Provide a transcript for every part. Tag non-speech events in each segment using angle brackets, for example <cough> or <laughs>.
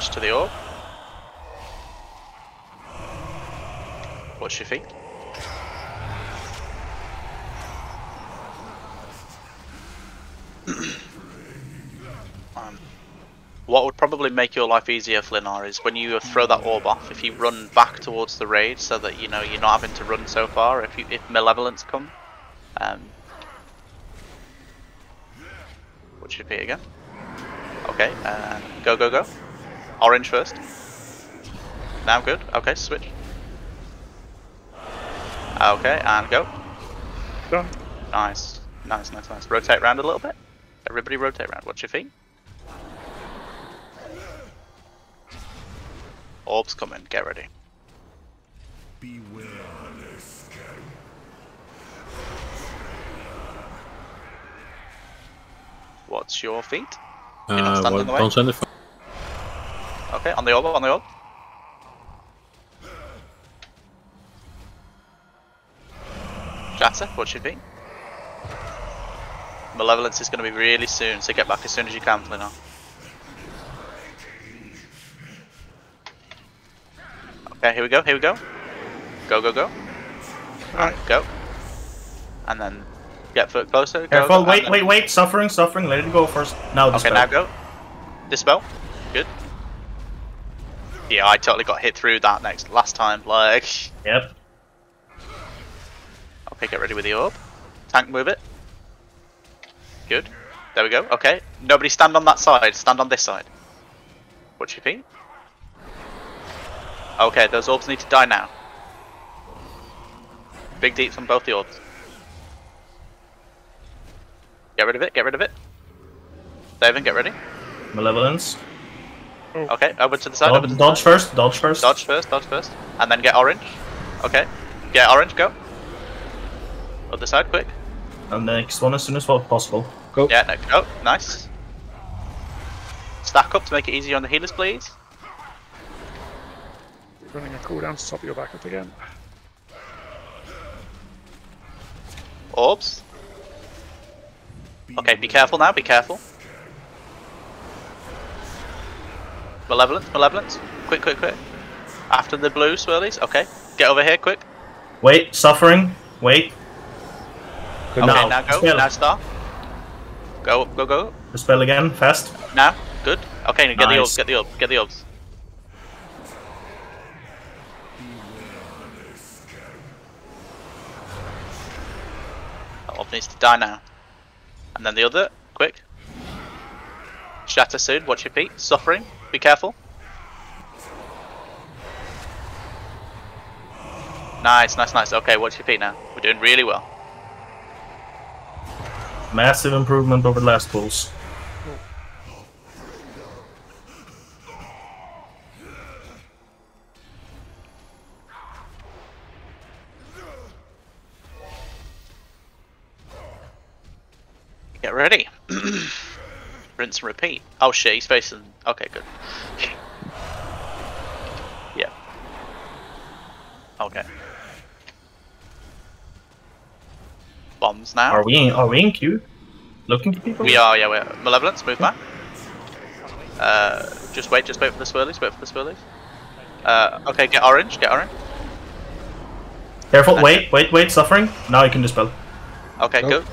To the orb. Watch your feet. um, what would probably make your life easier, Flinar, is when you throw that orb off, if you run back towards the raid so that you know you're not having to run so far if you if malevolence come. Um, watch your feet again. Okay, uh, go, go, go. Orange first. Now good. Okay, switch. Okay, and go. Done. Nice. Nice, nice, nice. Rotate round a little bit. Everybody rotate round. Watch your feet. Orbs coming. Get ready. What's your feet? You're not Uh, well, in the way? don't send it. Okay, on the orb, on the orb. Shatter, what's your feet? Malevolence is going to be really soon, so get back as soon as you can, Flinnar. Okay, here we go, here we go. Go, go, go. Alright, go. And then get foot closer. Go, Careful, go, wait, wait, wait, suffering, suffering, let it go first. Now this Okay, now go. Dispel. Good. Yeah, I totally got hit through that next last time. Like, Yep. okay, get ready with the orb. Tank, move it. Good. There we go. Okay. Nobody stand on that side. Stand on this side. Watch your feet. Okay, those orbs need to die now. Big deeps on both the orbs. Get rid of it. Get rid of it. David, get ready. Malevolence. Oh. Okay, over to the side. over to Dodge, the dodge side. first, dodge first. Dodge first, dodge first. And then get orange. Okay. Get orange, go. Other side, quick. And the next one as soon as possible. Go. Yeah, no, oh, go. Nice. Stack up to make it easier on the healers, please. Running a cooldown to top your back up again. Orbs. Okay, be careful now, be careful. Malevolence, malevolence. Quick, quick, quick. After the blue swirlies. Okay. Get over here, quick. Wait, suffering, wait. Good Okay, now, now go. spell. Now start. Go, go, go. The spell again, fast. Now. Good. Okay, get the orbs, get the orbs, get the orbs. That orb needs to die now. And then the other. Shatter soon, watch your feet. Suffering, be careful. Nice, nice, nice. Okay, watch your feet now. We're doing really well. Massive improvement over the last pulls. Get ready. <clears throat> Rinse and repeat. Oh shit, he's facing. Okay, good. yeah. Okay. Bombs now. Are we in, are we in queue? Looking for people? We are, yeah, we're. Malevolence, move back. Uh, just wait, just wait for the swirlies, wait for the swirlies. Uh, okay, get orange, get orange. Careful, That's wait, wait, wait, suffering. Now you can dispel. Okay, Nope. good.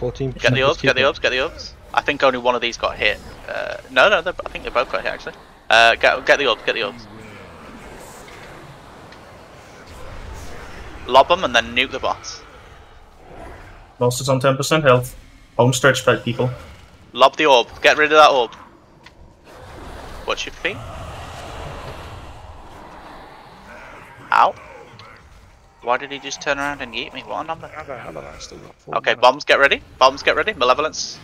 14 Get the orbs, get the orbs, get the orbs. I think only one of these got hit. Uh, no, no, I think they both got hit actually. Uh, get, get the orbs, get the orbs. Lob them and then nuke the boss. Boss is on 10% health. Home stretch by people. Lob the orb, get rid of that orb. What's your feet. Ow. Why did he just turn around and yeet me? What a number. How the hell have I still got Okay, bombs, get ready. Bombs, get ready. Malevolence.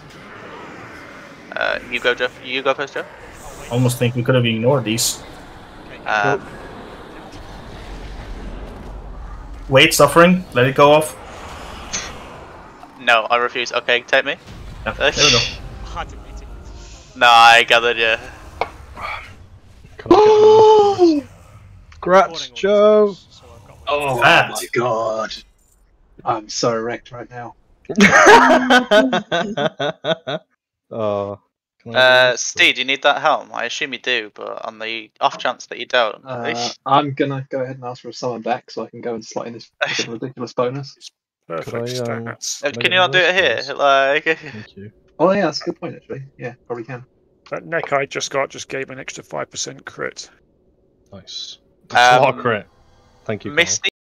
Uh, you go, Jeff. You go first, Jeff. almost think we could have ignored these. Um, Wait, suffering. Let it go off. no, I refuse. Okay, take me. Yeah, there we go. Hard to beat it. No, I gathered you. Can I? Grats, Joe! this, so I've got- Oh Fat. my god. I'm so wrecked right now. <laughs> <laughs> oh. can Uh, do Steve, do you need that helm? I assume you do, but on the off chance that you don't, Uh, I'm gonna go ahead and ask for a summon back so I can go and slot in this <laughs> ridiculous bonus. Perfect I, um. Uh, Can you not do it here? please? Like, <laughs> Thank you. Oh yeah, that's a good point actually. Yeah, probably can. That neck I just got just gave an extra 5% crit. Nice. That's a lot of Um, crit. Thank you. Carl. Misty